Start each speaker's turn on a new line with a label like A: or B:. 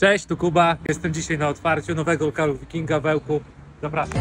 A: Cześć, tu Kuba. Jestem dzisiaj na otwarciu nowego lokalu Wikinga w Ełku. Zapraszam.